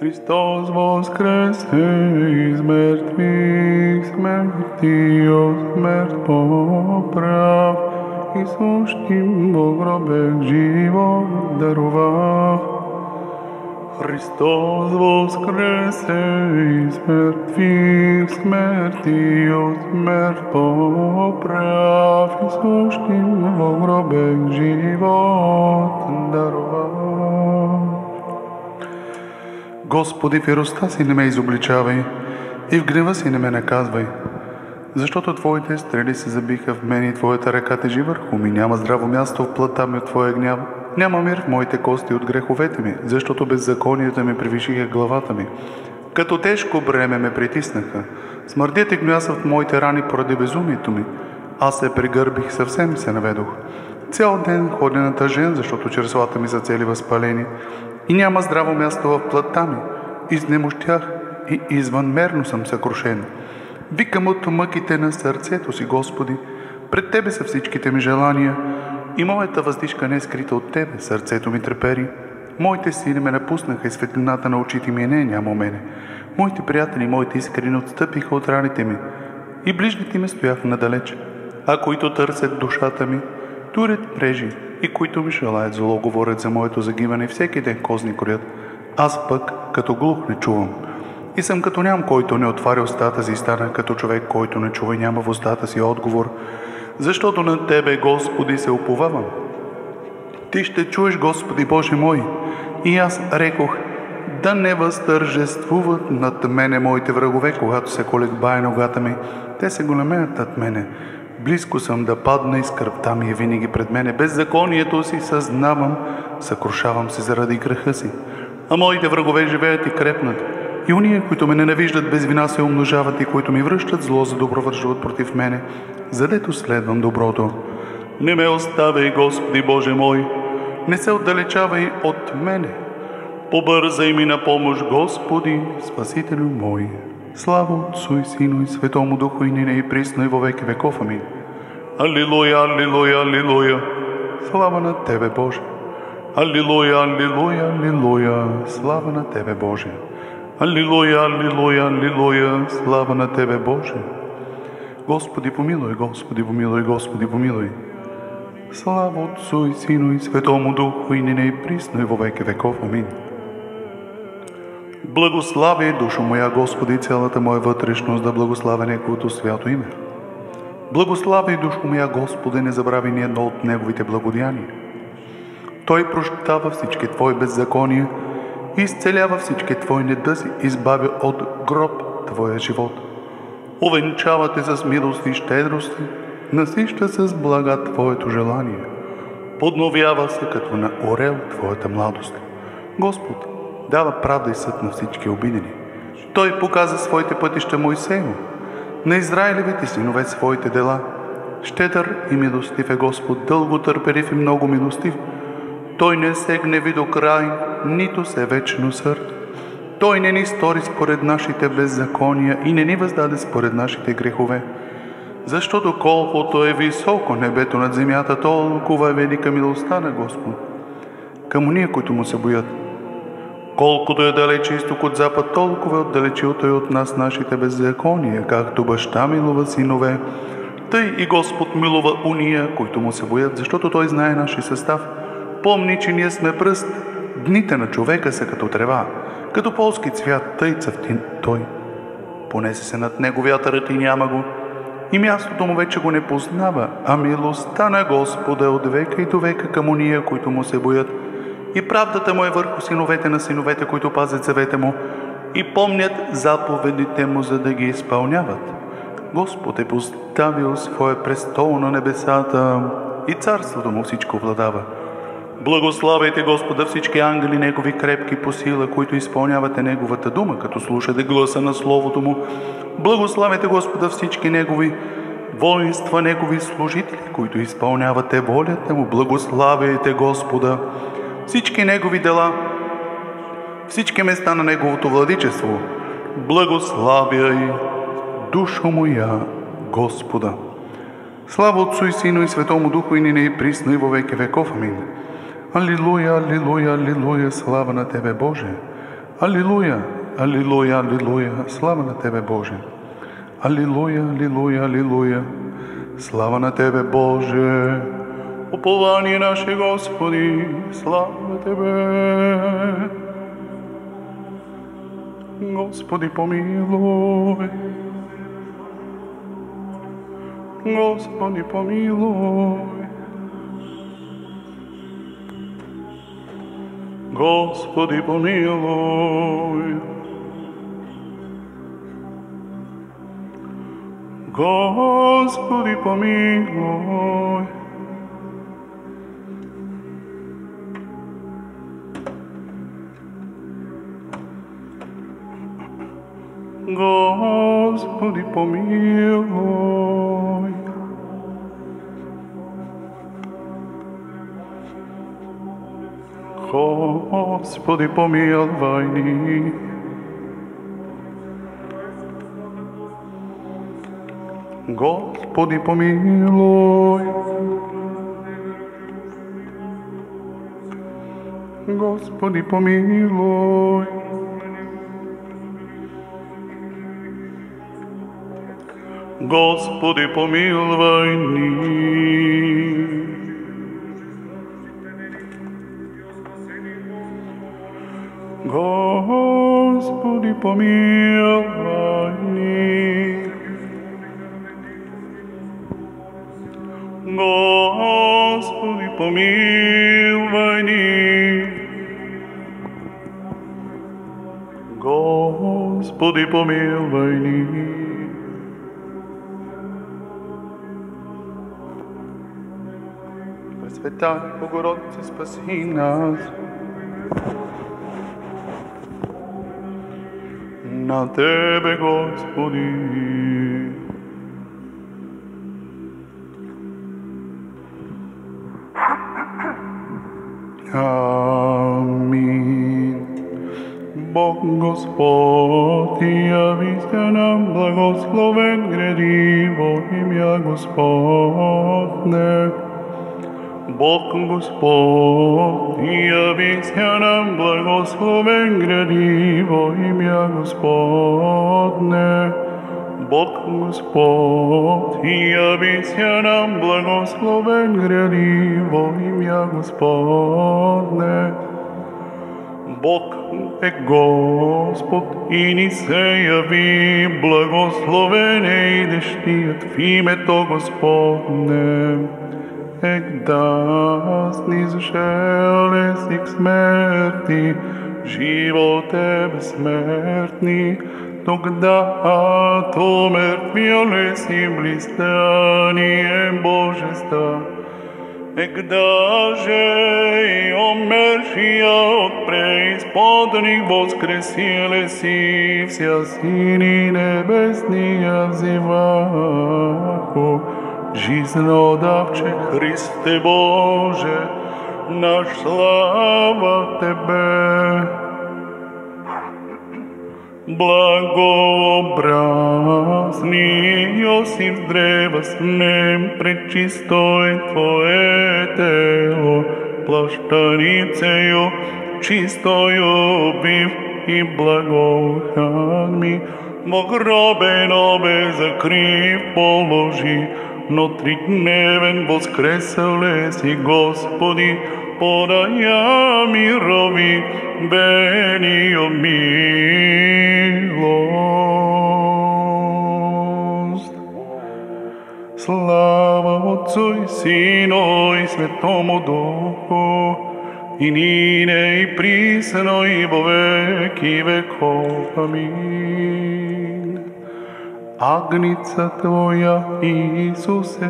Hristos voskrese iz mrtvih, smrtio smrt poprav, i suštim bo grobe život darova. Hristos voskrese iz mrtvih, smrtio smrt poprav, i suštim bo grobe život darova. Господи, в яростта си не ме изобличавай и в гнева си не ме наказвай, защото Твоите стрели се забиха в мен и Твоята ръка тежи върху ми. Няма здраво място в плътта ми от Твоя гняв. Няма мир в моите кости от греховете ми, защото беззаконията ми превишиха главата ми. Като тежко бреме ме притиснаха. Смърдят и гнояса в моите рани поради безумието ми. Аз се пригърбих, съвсем се наведох. Цял ден ходя на тъжен, защото черслата ми са цели възпалени и няма здраво място в плътта ми. Изнемощях и извънмерно съм съкрушен. Викам от мъките на сърцето си, Господи. Пред Тебе са всичките ми желания и моята въздишка не е скрита от Тебе. Сърцето ми трепери. Моите сини ме напуснаха и светлината на очите ми не е няма мене. Моите приятели, моите искрени отстъпиха от раните ми и ближните ми стояха надалеч. А които търсят душата ми, турят мрежи и които ми желаят зло, говорят за моето загиване всеки ден козни корят. Аз пък, като глух, не чувам. И съм като ням, който не отваря устата си и стана като човек, който не чува и няма в устата си отговор. Защото на Тебе, Господи, се уповавам. Ти ще чуеш, Господи Боже мой. И аз рекох, да не възтържествуват над мене моите врагове, когато се колебае ногата ми. Те се големеят над мене. Близко съм да падна и скръпта ми е винаги пред мене. Беззаконието си съзнавам, съкрушавам се заради греха си. А моите врагове живеят и крепнат. И уния, които ме ненавиждат без вина, се умножават и които ми връщат зло за добро вържуват против мене, задето следвам доброто. Не ме оставяй, Господи Боже мой, не се отдалечавай от мене. Побързай ми на помощ, Господи, Спасителю мой. Слава Отцу и Сину и Светому Духу и нине и присно и во веки веков. Амин. Алилуя, алилуя, алилуя. Слава на Тебе, Боже. Алилуя, алилуя, алилуя. Слава на Тебе, Боже. Алилуя, алилуя, алилуя. Слава на Тебе, Боже. Господи помилуй, Господи помилуй, Господи помилуй. Слава Отцу и Сину и Светому Духу и нине и присно и во веки веков. Амин. Благослави душа моя, Господи, цялата моя вътрешност да благославя Неговото свято име. Благослави душа моя, Господи, не забрави ни едно от Неговите благодяния. Той прощава всички Твои беззакония и изцелява всички Твои недъзи, избавя от гроб Твоя живот. Овенчава те с милост и щедрости, насища с блага Твоето желание. Подновява се като на орел Твоята младост. Господ, дава правда и съд на всички обидени. Той показа своите пътища Моисею, на Израилевите синове своите дела. Щедър и милостив е Господ, дълго търпелив и много милостив. Той не се гневи до край, нито се вечно сърд. Той не ни стори според нашите беззакония и не ни въздаде според нашите грехове. Защото колкото е високо небето над земята, толкова е велика милостта на Господ. Към уния, които му се боят, Колкото е далече изток от запад, толкова е отдалечил той от нас нашите беззакония, както баща милува синове. Тъй и Господ милува уния, които му се боят, защото той знае нашия състав. Помни, че ние сме пръст. Дните на човека са като трева, като полски цвят, тъй цъфти той. Понесе се над него вятърът и няма го. И мястото му вече го не познава, а милостта на Господа от века и до века към уния, които му се боят и правдата му е върху синовете на синовете, които пазят завета му и помнят заповедите му, за да ги изпълняват. Господ е поставил своя престол на небесата и царството му всичко владава. Благославяйте Господа всички ангели, Негови крепки по сила, които изпълнявате Неговата дума, като слушате гласа на Словото Му. Благославяйте Господа всички Негови воинства, Негови служители, които изпълнявате волята Му. Благославяйте Господа всички Негови дела, всички места на Неговото владичество. Благославяй душо моя Господа. Слава Отцу и Сину и Светому Духу и нине и присно и во веки веков. Амин. Алилуя, алилуя, алилуя, слава на Тебе, Боже. Алилуя, алилуя, алилуя, слава на Тебе, Боже. Алилуя, алилуя, алилуя, слава на Тебе, Боже. Упование наше, Господи, слава на Тебе. Господи, помилуй. Господи, помилуй. Господи, помилуй. Господи, помилуй. Господи, помилуй. Господи, помилуй ни. Господи, помилуй. Господи, помилуй. Господи, помилуй ни. Господи, помилуй ни. Господи, помилуй ни. Господи, помилуй ни. Пресвятая Богородице, спаси нас. На Тебе, Господи. Аминь. Бог Господь, явися нам благословен гряди во имя Господне. Бог Господь, явися нам благословен гряди во имя Господне. Бог Господь, явися нам благословен гряди во имя Господне. Бог е Господ и ни се яви, благословен е идещият в името Господне. Ек да снизошел език смерти, живот е безсмертни, когато мертвия си блистание Божества. Ек даже и умершия от преизподних воскресиле си, вся сини небесния взивако. Жизнодавче Христе Боже, наш слава Тебе, благообразни Йосиф древа с нем пречистое Твое тело, плащаницею чистою обив и благоухами, в гробе нове закрив положи, но тридневен воскресал си Господи, подая мирови, бенио милост. Слава Отцу и Сину и Светому Духу, и нине и присно и во веки веков. Аминь. Agnica Tvoja, Isuse,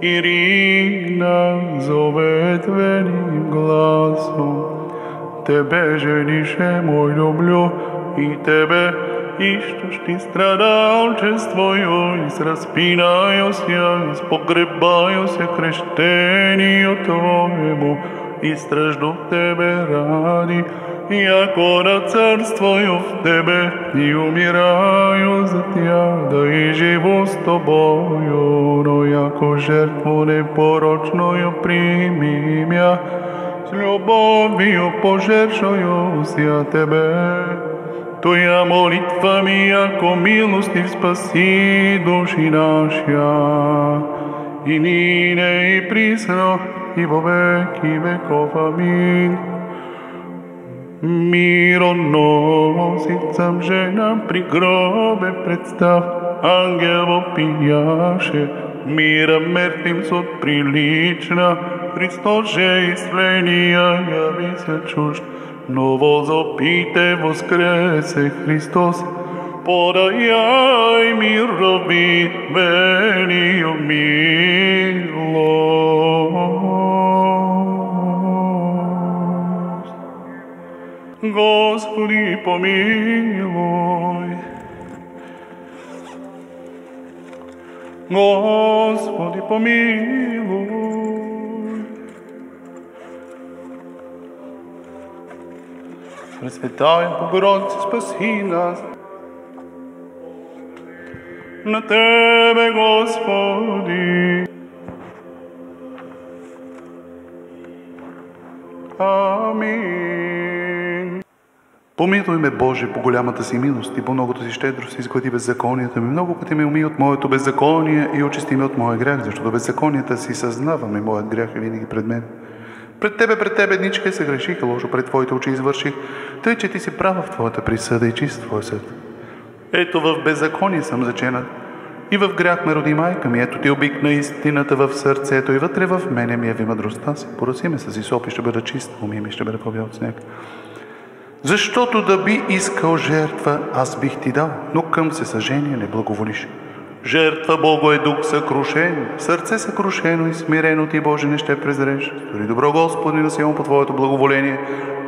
Irina zove tvenim glasom. Tebe ženiše, moj ljubljo, i tebe iščeš ti stradalčestvo joj, izraspinajo se, izpogrebajo se kreštenijo tvojemu, i stražno tebe radi. Яко на царствою в Тебе, и умираю за Тя, да и живу с Тобою, но яко жертву непорочною прими мя, с любовью пожертвую я Тебе. Твоя молитва ми, яко милостив спаси души нашия. И нине и присно, и во веки веков. Амин. mironosicam ženam pri grobe predstav, angel pijaše, mira mrtvim sud prilična, Hristože islenija javi se čušt, novo zopite voskrese Hristos, podajaj mirovi, venio milost. Господи, помилуй. Господи, помилуй. Пресвятая Богородица, спаси нас. На Тебе, Господи. Амин. Помилуй ме, Боже, по голямата си милост и по многото си щедрост, изглади беззаконията ми. Много пъти ме уми от моето беззаконие и очисти ме от моя грях, защото беззаконията си съзнавам и моят грях е винаги пред мен. Пред Тебе, пред Тебе, дничка се греших, лошо пред Твоите очи извърших, тъй, че Ти си права в Твоята присъда и чист Твоя съд. Ето в беззаконие съм заченат и в грях ме роди майка ми. Ето ти обикна истината в сърцето и вътре в мене ми яви мъдростта си. Пораси ме с изоп и ще бъда чист, уми ми ще бъде по от сняг. Защото да би искал жертва, аз бих ти дал, но към всесъжение не благоволиш. Жертва Бого е дух съкрушен, сърце съкрушено и смирено ти, Боже, не ще презреш. Дори добро Господи на Сион по Твоето благоволение.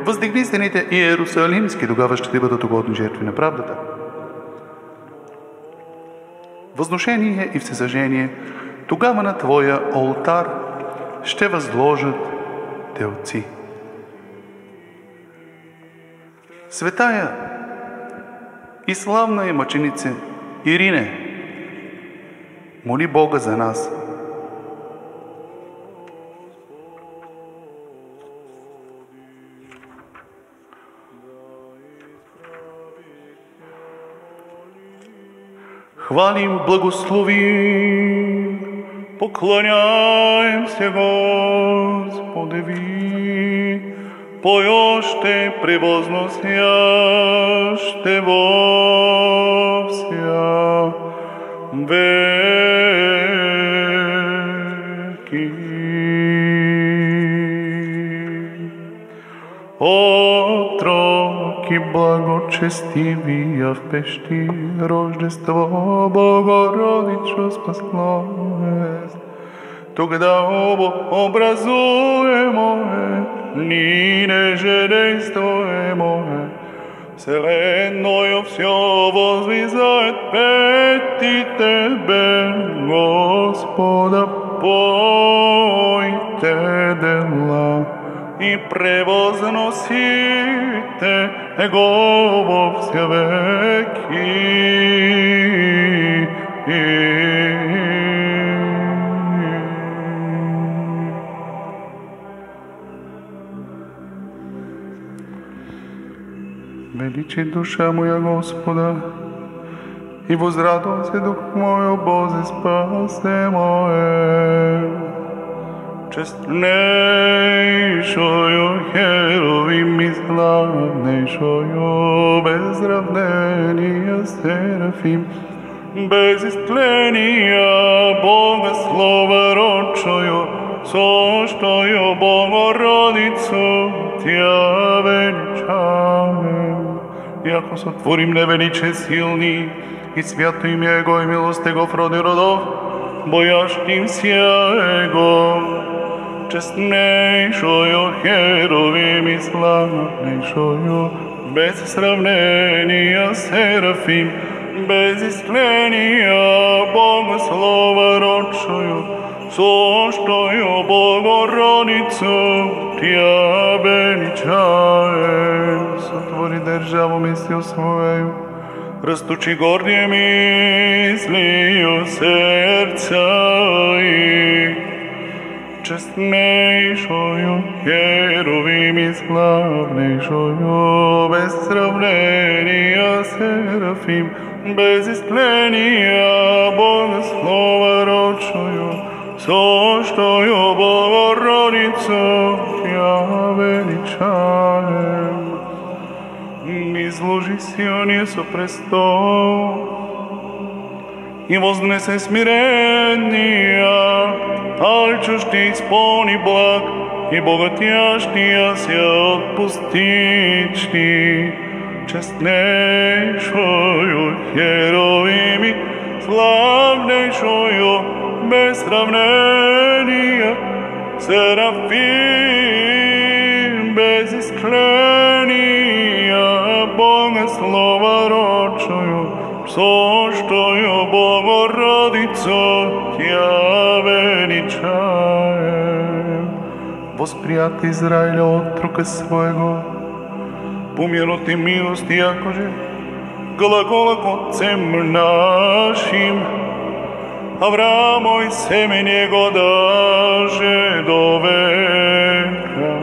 Въздигни стените и Иерусалимски, тогава ще ти бъдат угодни жертви на правдата. Възношение и всесъжение, тогава на Твоя олтар ще възложат телци. Светая и славна е мъченица Ирине, моли Бога за нас. Хвалим, благословим, поклоняемся Господеви, поёще превозносяще во вся веки. Отроки благочестивия в пещи, Рождество Богородично спаслоест. Тогда обо образуемо е, нине же действуемо е, Вселенную все возвизает пети Тебе, Господа, пойте дела и превозносите Его во все веки. Veliči duša moja Gospoda i se duh moj obozi spase moje. Čestnejšojo herovim i slavnejšojo bez ravnenija serafim, bez istlenija Boga slova ročojo, soštojo Bogorodicu tja veličame. Тя величаем. Яко сотворим невеличе силни, и свято имя Его и милост Его в роди родов, боящим ся Его, честнейшою херовим и славнейшою, без сравнения Серафим, без истления so što je Bogorodico, tja veličajem. Соtvori državu mislio svoju, rastuči gornje o srca i čestnejšoju, jerovim i slavnejšoju, bez sravnenija serafim, bez istlenija bogoslova roda co što ju Bogorodico ja veličanem. Izloži si on jesu prestol i voznese smirenija, ali ćuš ti isponi blag i bogatjašnija se otpustići čestnejšoju, jerovimi, slavnejšoju, славнейшую, без сравнения, серафим, без искления, Бога слова родшую, сощую Богородицу, Тя величаем. Восприят Израиля отрука своего, помилот и милост якоже, глагола отцем нашим, Авраamo и семе него даже до века.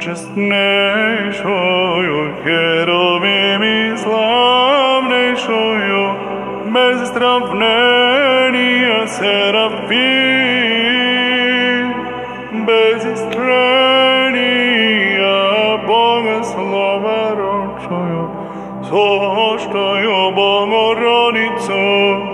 Честнейшую херовим и славнейшую, без сравнения серафим, без истления Бога слава родшую, сощую Богородицу,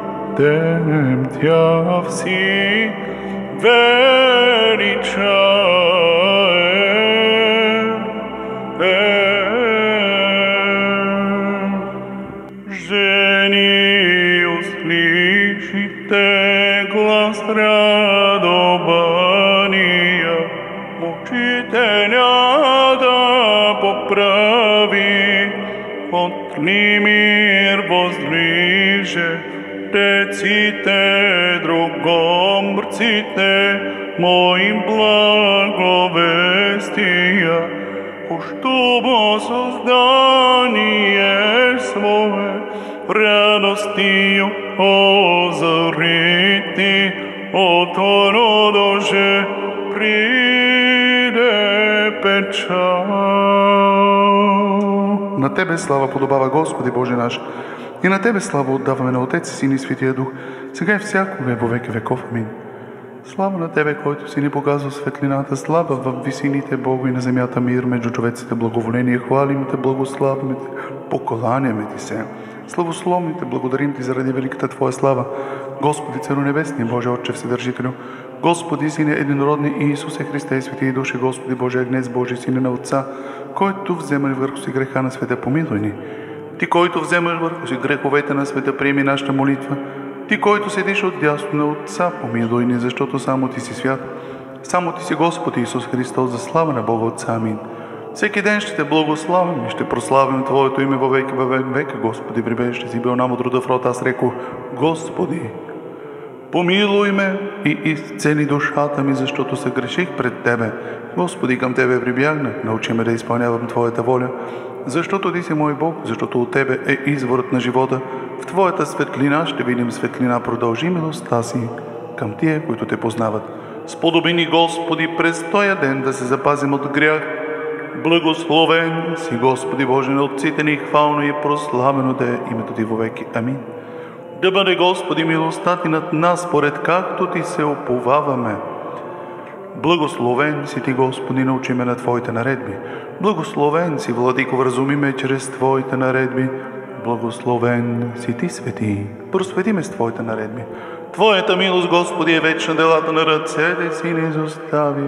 temptia vsi velicae Genius licite glas radovania mucitelja da popravi od nimi mrcite, drugom mrcite, mojim blagovestija, poštubo sozdanje svoje, radostiju ozoriti, otoro dože pride pečal. Na Tebe slava podobava Gospodi Bože naš, и на Тебе слава отдаваме на Отец Син и Святия Дух, сега и всякога и во веки веков. Амин. Слава на Тебе, който си ни показва светлината, слава в висините Богу и на земята мир между човеците благоволение. Хвалим Те, благославяме Те, покланяме Ти се. Славословни Те, благодарим Ти заради великата Твоя слава. Господи, Царо Небесни, Боже Отче Вседържителю, Господи, Сине Единородни Иисусе Христе и Свети и Души, Господи Боже Агнец Божий, Сине на Отца, който вземаш върху си греха на света, помилуй ни. Ти, който вземаш върху си греховете на света, приеми нашата молитва. Ти, който седиш от дясно на Отца, помилуй ни, защото само Ти си свят. Само Ти си Господ Исус Христос, за слава на Бога Отца. Амин. Всеки ден ще те благославим и ще прославим Твоето име във веки, във века, Господи, прибежище си бил нам от рода в род. Аз реко, Господи, помилуй ме и изцели душата ми, защото се греших пред Тебе. Господи, към Тебе прибягнах, научи ме да изпълнявам Твоята воля, защото Ти си мой Бог, защото от Тебе е изворът на живота. В Твоята светлина ще видим светлина, продължи милостта си към тия, които Те познават. Сподоби ни, Господи, през този ден да се запазим от грях. Благословен си, Господи Боже, на отците ни, хвално и прославено да е името Ти вовеки. Амин. Да бъде, Господи, милостта Ти над нас, според както Ти се оповаваме. Благословен си Ти, Господи, научи ме на Твоите наредби. Благословен си, Владико, вразуми ме чрез Твоите наредби. Благословен си Ти, Свети, просвети ме с Твоите наредби. Твоята милост, Господи, е вечна делата на ръцете си не изостави.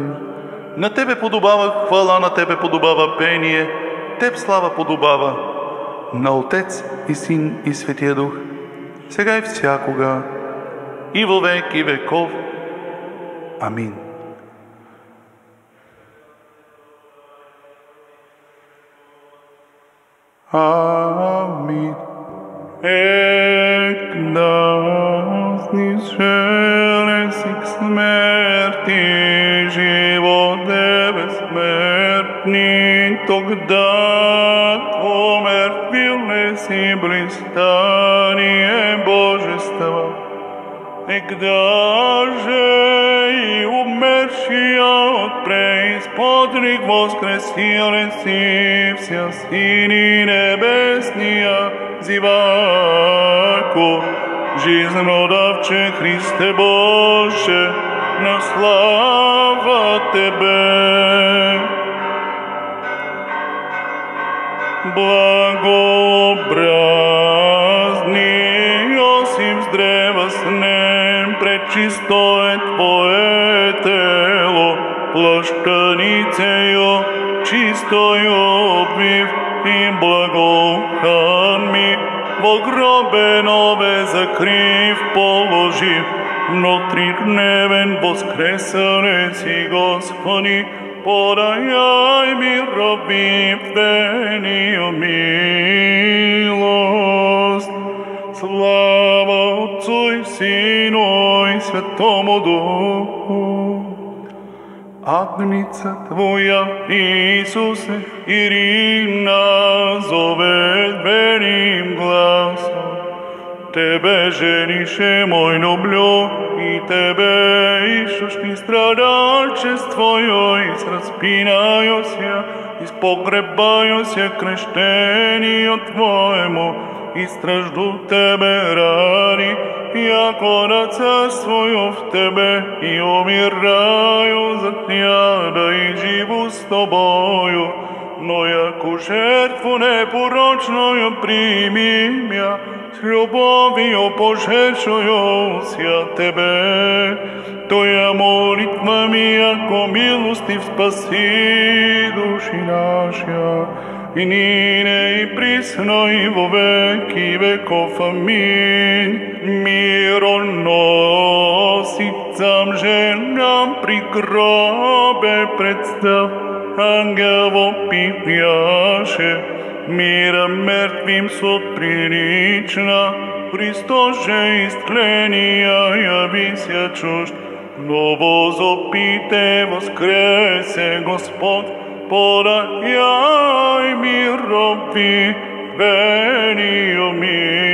На Тебе подобава хвала, на Тебе подобава пение, Теб слава подобава. На Отец и Син и Светия Дух, сега и всякога, и во веки веков. Amin. Ek nas želes sik smerti, život debe smertni, tog da omer vilnes i blistanje božestva. Ec daže i umršija od preispodnih voskresile si vsja sinine, zivako, žizno davče Hriste Bože, na slava Tebe. Blagobrazni Josip s dreva snem, prečisto je Tvoje telo, plaštanice jo, čisto jo obviv i blagoukaj. Во гробе нове закрив положив, но тридневен воскресане си Господи, подаяй ми роби вению милост. Слава Отцу и Сину и Святому Духу. Агница Твоя, Исусе, Ирина, зовет Tebe ženiše moj nobljo i Tebe išušni stradačestvo joj sraspinajo sja, se krešteni od Tvojemu i straždu Tebe rani, jako da carstvuju v Tebe i umiraju za tnja da i živu s но яку жертву непорочную прими мя, с любовью пожертвуюся Тебе. Твоя молитва ми, яко милостив спаси души наша, и нине и присно и во веки веков. Аминь. Мироносицам женам при гробе представ, ангел вопипяше, мира мертвим суд прилична, Христос же истления явися чужд, но возопите воскресе Господ, подаяй мирови, вению мило.